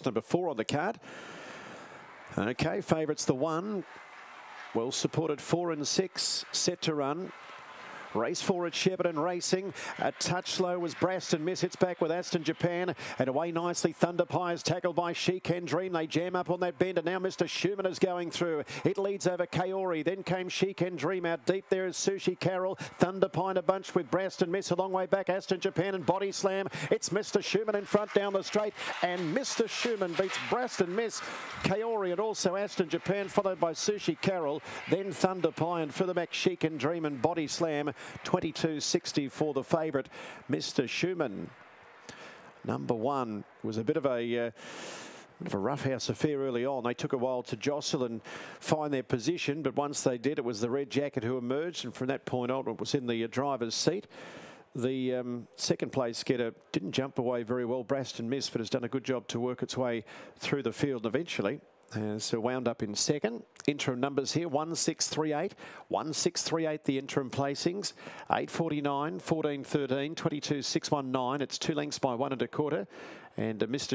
number four on the card. Okay, favourites the one. Well supported four and six, set to run. Race four at Shepparton Racing. A touch slow was Braston Miss. Hits back with Aston Japan. And away nicely. Thunder Pie is tackled by She Can Dream. They jam up on that bend. And now Mr. Schumann is going through. It leads over Kaori. Then came She Can Dream out deep. There is Sushi Carroll. Thunder Pie in a bunch with Braston Miss. A long way back. Aston Japan and Body Slam. It's Mr. Schumann in front down the straight. And Mr. Schumann beats Braston Miss. Kaori and also Aston Japan followed by Sushi Carroll. Then Thunder Pie and further back She Can Dream and Body Slam. 22.60 for the favourite, Mr. Schumann. Number one was a bit of a. Uh, of a roughhouse affair early on. They took a while to jostle and find their position, but once they did, it was the red jacket who emerged, and from that point on, it was in the uh, driver's seat. The um, second place getter didn't jump away very well. Braston missed, but has done a good job to work its way through the field eventually. Uh, so wound up in second. Interim numbers here 1638, 1638 the interim placings, 849, 1413, 22 619. It's two lengths by one and a quarter. And uh, Mr.